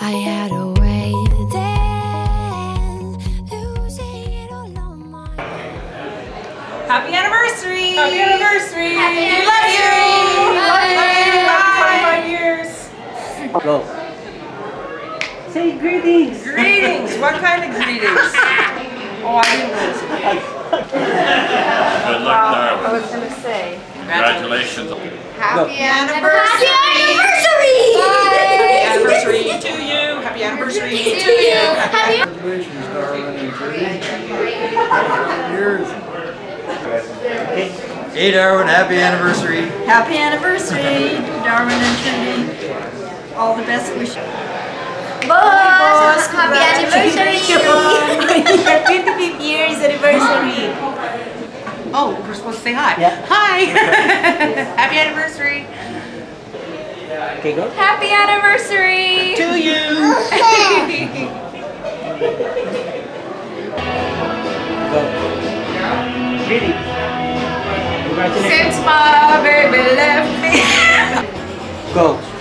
I had a way then, losing it all on my Happy anniversary! Happy anniversary! Happy anniversary. We love you! Love you! Bye. 25 years! Go. Say greetings! Greetings! what kind of greetings? oh, I didn't know. Good luck, Darwin. I was going to say. Congratulations. Congratulations. Happy anniversary! Happy anniversary! Anniversary to you. Happy Congratulations, Darwin and Judy. Years. Hey, Darwin, happy anniversary. Happy anniversary, Darwin and Judy. All the best wishes. Boss, happy anniversary! Your 55th years anniversary! Oh, we're supposed to say hi. Yeah. Hi! Happy anniversary! Okay, go. Happy anniversary! To you! Since my baby left me. Go.